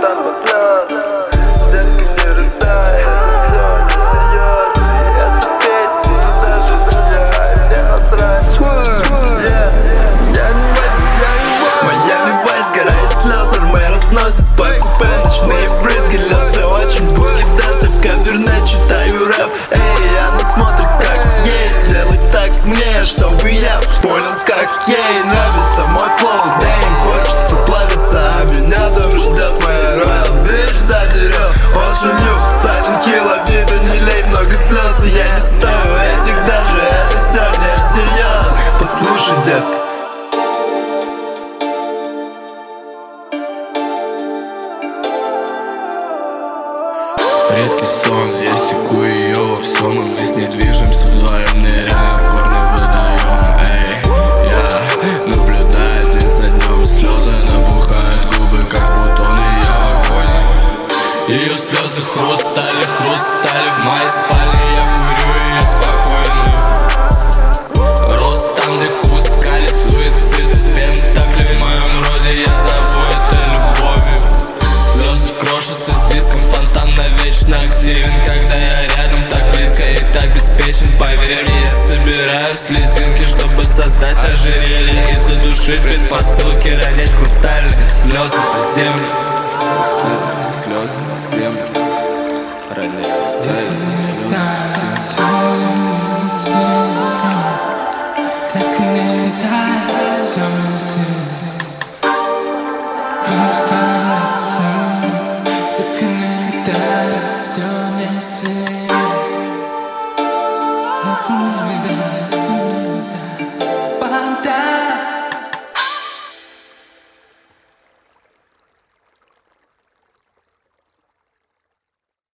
танцы слез Детка, не рыдай, это все несерьезно И это песня, мне насрать Yeah, Я не Вадик, я не Майами Вайс, гора из слез Армей разносит по Ночные брызги, леса очень буги в каверне, читаю рэп Эй, она смотрит как ей Сделай так мне, чтобы я понял как ей You, Silent Kill Обида не лей, много слез И я не стою этих даже Это все не всерьез. Послушай, детка Редкий сон, я секу Ее слезы хрустали, хрустали в моей спальне Я курю ее спокойную Рост там, где куст, кали, суицид Пентакли. В моем роде, я зову это любовью. Слезы крошатся с диском, фонтан навечно активен. Когда я рядом, так близко и так беспечен. Поверь мне, я собираю слезинки, чтобы создать ожерелье. Из-за души предпосылки ронять хрустальные слезы на землю. Слезы землю Ронять хрустальные слезы